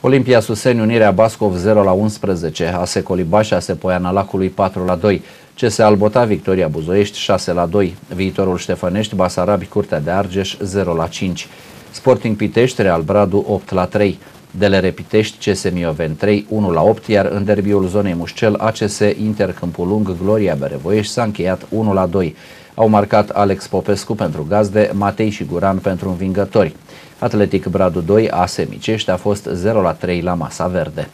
Olimpia Suseni, Unirea Bascov 0 la 11, ASE Colibașa, ASE Poiana Lacului 4 la 2, CS Albota, Victoria Buzoiești 6 la 2, Viitorul Ștefănești, Basarabi, Curtea de Argeș 0 la 5, Sporting Pitești, Real Bradu 8 la 3, DLR Pitești, CS Mioven 3, 1 la 8, iar în derbiul zonei Mușcel, ACS Inter Câmpul Lung, Gloria Berevoiești s-a încheiat 1 la 2. Au marcat Alex Popescu pentru gazde, Matei și Guran pentru învingători. Atletic Bradu 2, AS Micești a fost 0 la 3 la masa verde.